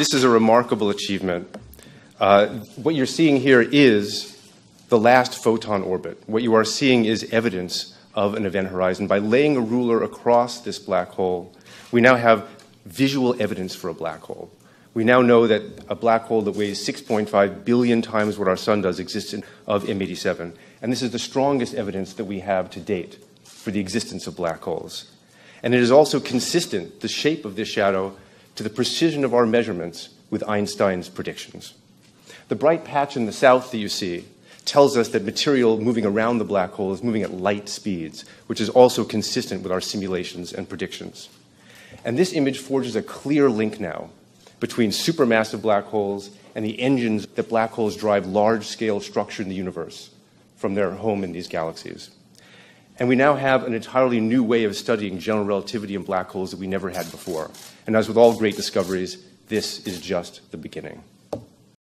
this is a remarkable achievement. Uh, what you're seeing here is the last photon orbit. What you are seeing is evidence of an event horizon. By laying a ruler across this black hole, we now have visual evidence for a black hole. We now know that a black hole that weighs 6.5 billion times what our sun does exists in, of M87. And this is the strongest evidence that we have to date for the existence of black holes. And it is also consistent, the shape of this shadow, to the precision of our measurements with Einstein's predictions. The bright patch in the south that you see tells us that material moving around the black hole is moving at light speeds, which is also consistent with our simulations and predictions. And this image forges a clear link now between supermassive black holes and the engines that black holes drive large scale structure in the universe from their home in these galaxies. And we now have an entirely new way of studying general relativity and black holes that we never had before. And as with all great discoveries, this is just the beginning.